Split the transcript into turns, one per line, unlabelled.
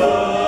Jesus.